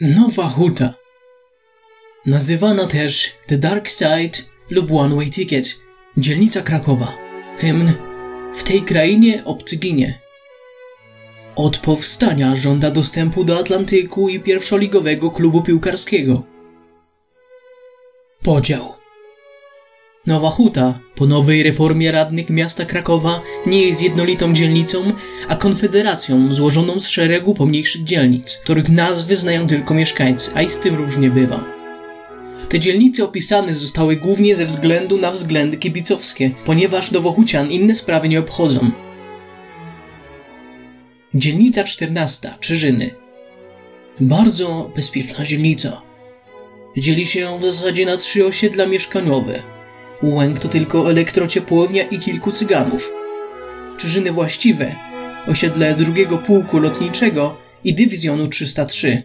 Nowa Huta. Nazywana też The Dark Side lub One Way Ticket, dzielnica Krakowa. Hymn W tej krainie obcy ginie. Od powstania żąda dostępu do Atlantyku i pierwszoligowego klubu piłkarskiego. Podział. Nowa Huta, po nowej reformie radnych miasta Krakowa, nie jest jednolitą dzielnicą, a konfederacją złożoną z szeregu pomniejszych dzielnic, których nazwy znają tylko mieszkańcy, a i z tym różnie bywa. Te dzielnice opisane zostały głównie ze względu na względy kibicowskie, ponieważ Nowochucian inne sprawy nie obchodzą. Dzielnica 14, Czyżyny. Bardzo bezpieczna dzielnica. Dzieli się w zasadzie na trzy osiedla mieszkaniowe. Łęk to tylko elektrociepłownia i kilku cyganów. Czyżyny właściwe, osiedle drugiego pułku lotniczego i dywizjonu 303.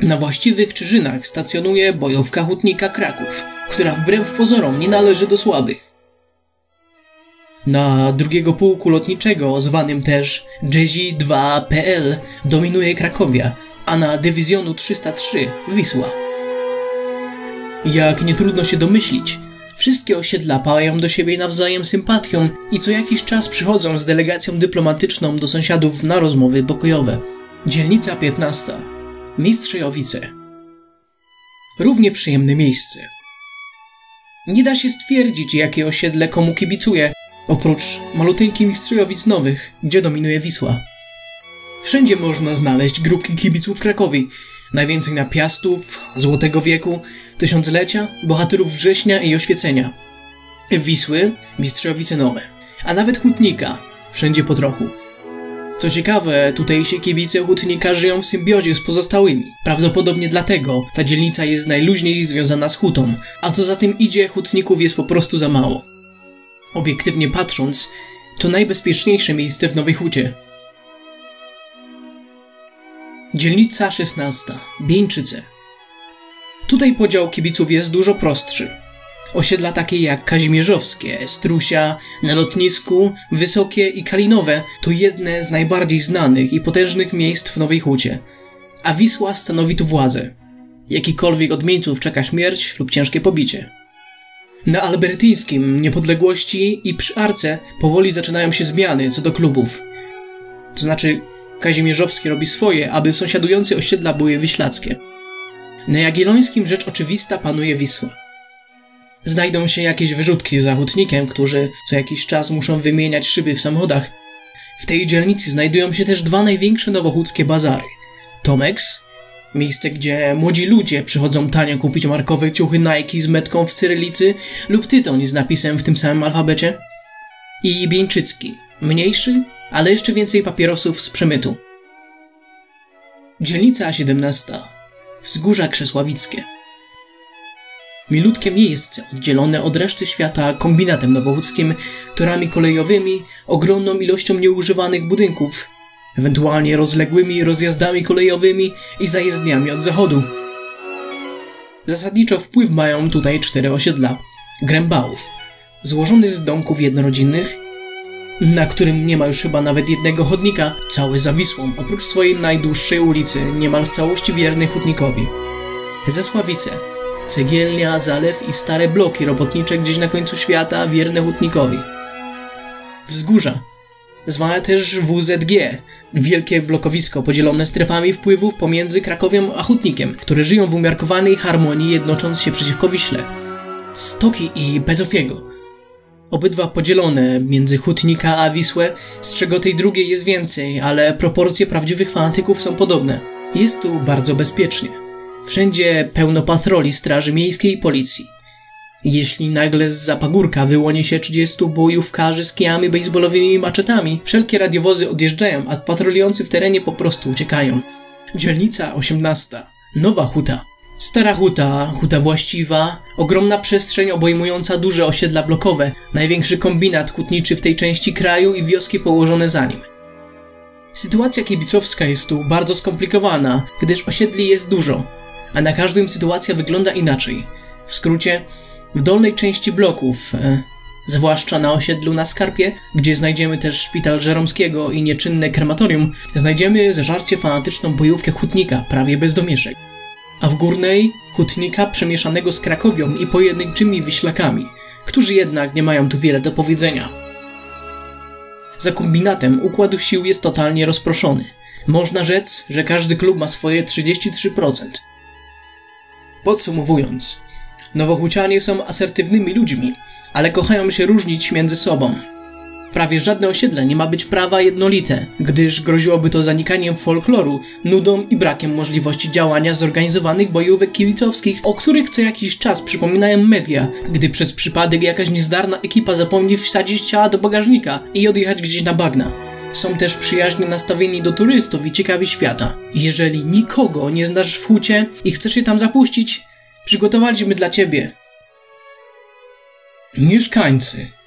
Na właściwych Czyżynach stacjonuje bojowka hutnika Kraków, która wbrew pozorom nie należy do słabych. Na drugiego pułku lotniczego, zwanym też Jazzy 2PL, dominuje Krakowia, a na dywizjonu 303 Wisła. Jak nie trudno się domyślić, wszystkie osiedla pałają do siebie nawzajem sympatią i co jakiś czas przychodzą z delegacją dyplomatyczną do sąsiadów na rozmowy pokojowe. Dzielnica 15. Mistrzejowice. Równie przyjemne miejsce. Nie da się stwierdzić, jakie osiedle komu kibicuje, oprócz maluteńkich Mistrzejowic Nowych, gdzie dominuje Wisła. Wszędzie można znaleźć grupki kibiców Krakowi, najwięcej na Piastów, Złotego Wieku, Tysiąclecia, Bohaterów Września i Oświecenia. Wisły, Mistrzowice Nowe, a nawet Hutnika, wszędzie po trochu. Co ciekawe, tutejsi kibice Hutnika żyją w symbiozie z pozostałymi. Prawdopodobnie dlatego ta dzielnica jest najluźniej związana z Hutą, a co za tym idzie, Hutników jest po prostu za mało. Obiektywnie patrząc, to najbezpieczniejsze miejsce w Nowej Hucie. Dzielnica 16. Bieńczyce. Tutaj podział kibiców jest dużo prostszy. Osiedla takie jak Kazimierzowskie, Strusia, na lotnisku, Wysokie i Kalinowe to jedne z najbardziej znanych i potężnych miejsc w Nowej Hucie. A Wisła stanowi tu władzę. Jakikolwiek odmieńców czeka śmierć lub ciężkie pobicie. Na Albertyńskim, Niepodległości i przy Arce powoli zaczynają się zmiany co do klubów. To znaczy, Kazimierzowski robi swoje, aby sąsiadujące osiedla były wyślackie. Na Jagiellońskim rzecz oczywista panuje Wisła. Znajdą się jakieś wyrzutki za hutnikiem, którzy co jakiś czas muszą wymieniać szyby w samochodach. W tej dzielnicy znajdują się też dwa największe nowochódzkie bazary. Tomex, miejsce gdzie młodzi ludzie przychodzą tanio kupić markowe ciuchy Nike z metką w cyrylicy lub tytoń z napisem w tym samym alfabecie. I Bieńczycki, mniejszy, ale jeszcze więcej papierosów z przemytu. Dzielnica 17. Wzgórza Krzesławickie. Milutkie miejsce oddzielone od reszty świata kombinatem nowochódzkim, torami kolejowymi, ogromną ilością nieużywanych budynków, ewentualnie rozległymi rozjazdami kolejowymi i zajezdniami od zachodu. Zasadniczo wpływ mają tutaj cztery osiedla. Grębałów, złożony z domków jednorodzinnych, na którym nie ma już chyba nawet jednego chodnika, cały zawisłą, oprócz swojej najdłuższej ulicy, niemal w całości wierny hutnikowi. Zesławice, cegielnia, zalew i stare bloki robotnicze gdzieś na końcu świata, wierne hutnikowi. Wzgórza, zwane też WZG, wielkie blokowisko podzielone strefami wpływów pomiędzy Krakowią a Hutnikiem, które żyją w umiarkowanej harmonii jednocząc się przeciwko Wiśle. Stoki i Bezofiego, Obydwa podzielone między Hutnika a Wisłę, z czego tej drugiej jest więcej, ale proporcje prawdziwych fanatyków są podobne. Jest tu bardzo bezpiecznie. Wszędzie pełno patroli Straży Miejskiej i Policji. Jeśli nagle z zapagórka wyłoni się 30 bojówkarzy z kijami baseballowymi i maczetami, wszelkie radiowozy odjeżdżają, a patrolujący w terenie po prostu uciekają. Dzielnica 18. Nowa Huta. Stara huta, huta właściwa, ogromna przestrzeń obejmująca duże osiedla blokowe, największy kombinat hutniczy w tej części kraju i wioski położone za nim. Sytuacja kibicowska jest tu bardzo skomplikowana, gdyż osiedli jest dużo, a na każdym sytuacja wygląda inaczej. W skrócie, w dolnej części bloków, e, zwłaszcza na osiedlu na Skarpie, gdzie znajdziemy też szpital Żeromskiego i nieczynne krematorium, znajdziemy zażarcie fanatyczną bojówkę hutnika, prawie bez domieszek. A w górnej hutnika przemieszanego z Krakowią i pojedynczymi wyślakami, którzy jednak nie mają tu wiele do powiedzenia. Za kombinatem układ sił jest totalnie rozproszony. Można rzec, że każdy klub ma swoje 33%. Podsumowując, Nowochucianie są asertywnymi ludźmi, ale kochają się różnić między sobą. Prawie żadne osiedle nie ma być prawa jednolite, gdyż groziłoby to zanikaniem folkloru, nudą i brakiem możliwości działania zorganizowanych bojówek kibicowskich, o których co jakiś czas przypominają media, gdy przez przypadek jakaś niezdarna ekipa zapomni wsadzić ciała do bagażnika i odjechać gdzieś na bagna. Są też przyjaźnie nastawieni do turystów i ciekawi świata. Jeżeli nikogo nie znasz w hucie i chcesz się tam zapuścić, przygotowaliśmy dla ciebie. Mieszkańcy.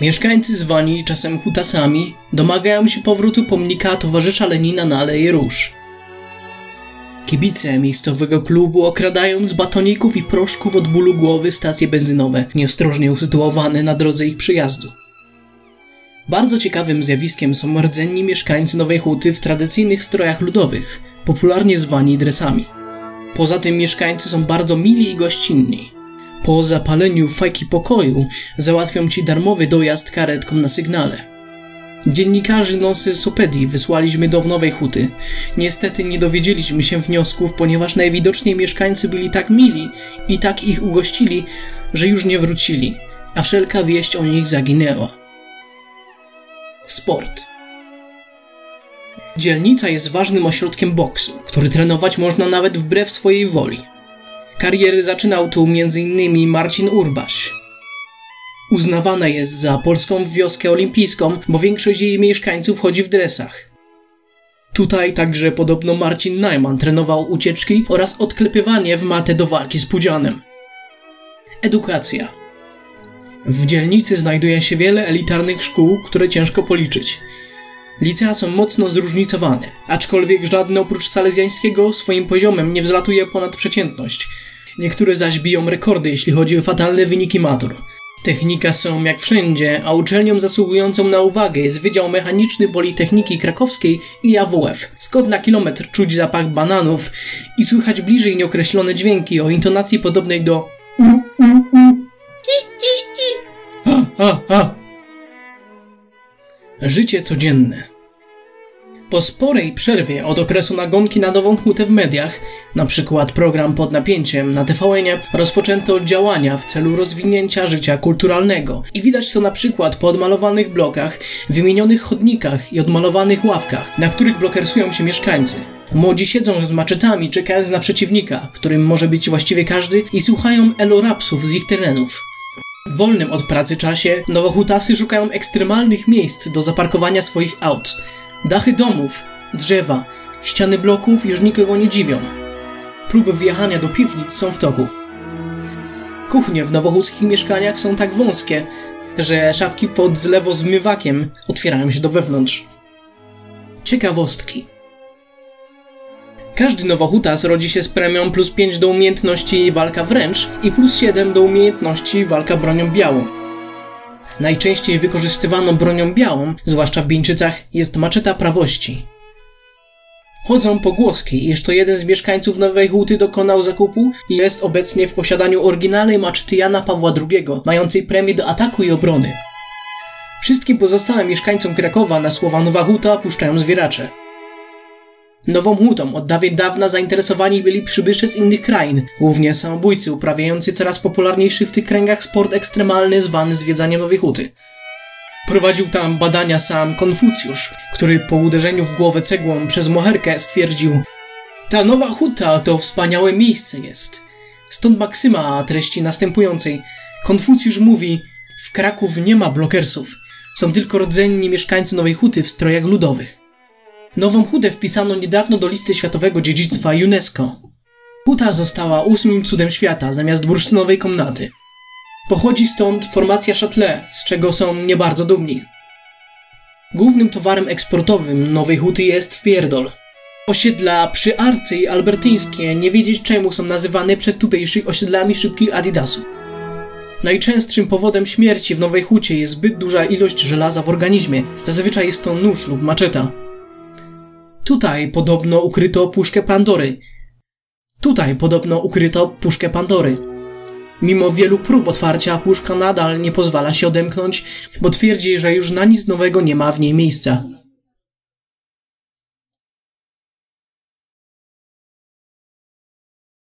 Mieszkańcy zwani czasem hutasami domagają się powrotu pomnika towarzysza Lenina na Aleje Róż. Kibice miejscowego klubu okradają z batoników i proszków od bólu głowy stacje benzynowe, nieostrożnie usytuowane na drodze ich przyjazdu. Bardzo ciekawym zjawiskiem są rdzenni mieszkańcy Nowej Huty w tradycyjnych strojach ludowych, popularnie zwani dresami. Poza tym mieszkańcy są bardzo mili i gościnni. Po zapaleniu fajki pokoju załatwią ci darmowy dojazd karetką na sygnale. Dziennikarzy Nosy Sopedii wysłaliśmy do Nowej Huty. Niestety nie dowiedzieliśmy się wniosków, ponieważ najwidoczniej mieszkańcy byli tak mili i tak ich ugościli, że już nie wrócili, a wszelka wieść o nich zaginęła. Sport. Dzielnica jest ważnym ośrodkiem boksu, który trenować można nawet wbrew swojej woli. Kariery zaczynał tu m.in. Marcin Urbaś. Uznawana jest za polską wioskę olimpijską, bo większość jej mieszkańców chodzi w dresach. Tutaj także podobno Marcin Najman trenował ucieczki oraz odklepywanie w matę do walki z pudzianem. Edukacja. W dzielnicy znajduje się wiele elitarnych szkół, które ciężko policzyć. Licea są mocno zróżnicowane, aczkolwiek żadne oprócz salezjańskiego swoim poziomem nie wzlatuje ponad przeciętność. Niektóre zaś biją rekordy, jeśli chodzi o fatalne wyniki matur. Technika są jak wszędzie, a uczelnią zasługującą na uwagę jest Wydział Mechaniczny Politechniki Krakowskiej i AWF. Skąd na kilometr czuć zapach bananów i słychać bliżej nieokreślone dźwięki o intonacji podobnej do u, u, u, i, i, i, ha, ha, ha. Życie codzienne. Po sporej przerwie od okresu nagonki na nową hutę w mediach, przykład program pod napięciem na tvn rozpoczęto działania w celu rozwinięcia życia kulturalnego. I widać to przykład po odmalowanych blokach, wymienionych chodnikach i odmalowanych ławkach, na których blokersują się mieszkańcy. Młodzi siedzą z maczetami, czekając na przeciwnika, którym może być właściwie każdy, i słuchają elorapsów z ich terenów. W wolnym od pracy czasie nowohutasy szukają ekstremalnych miejsc do zaparkowania swoich aut. Dachy domów, drzewa, ściany bloków już nikogo nie dziwią. Próby wjechania do piwnic są w toku. Kuchnie w nowochódzkich mieszkaniach są tak wąskie, że szafki pod zlewozmywakiem otwierają się do wewnątrz. Ciekawostki. Każdy nowohutas rodzi się z premią plus 5 do umiejętności walka wręcz i plus 7 do umiejętności walka bronią białą. Najczęściej wykorzystywaną bronią białą, zwłaszcza w Bieńczycach, jest maczeta prawości. Chodzą pogłoski, iż to jeden z mieszkańców Nowej Huty dokonał zakupu i jest obecnie w posiadaniu oryginalnej maczety Jana Pawła II, mającej premię do ataku i obrony. Wszystkim pozostałym mieszkańcom Krakowa na słowa Nowa Huta puszczają zwieracze. Nową hutą od dawien dawna zainteresowani byli przybysze z innych krain, głównie samobójcy uprawiający coraz popularniejszy w tych kręgach sport ekstremalny zwany zwiedzaniem Nowej Huty. Prowadził tam badania sam Konfucjusz, który po uderzeniu w głowę cegłą przez moherkę stwierdził Ta nowa huta to wspaniałe miejsce jest. Stąd maksyma treści następującej. Konfucjusz mówi W Kraków nie ma blokersów. Są tylko rdzenni mieszkańcy Nowej Huty w strojach ludowych. Nową hutę wpisano niedawno do listy światowego dziedzictwa UNESCO. Huta została ósmym cudem świata zamiast bursztynowej komnaty. Pochodzi stąd formacja Châtelet, z czego są nie bardzo dumni. Głównym towarem eksportowym Nowej Huty jest wpierdol. Osiedla przy Arce i Albertyńskie nie wiedzieć czemu są nazywane przez tutejszych osiedlami szybkich Adidasów. Najczęstszym powodem śmierci w Nowej Hucie jest zbyt duża ilość żelaza w organizmie. Zazwyczaj jest to nóż lub maczeta. Tutaj podobno ukryto puszkę Pandory. Tutaj podobno ukryto puszkę Pandory. Mimo wielu prób otwarcia, puszka nadal nie pozwala się odemknąć, bo twierdzi, że już na nic nowego nie ma w niej miejsca.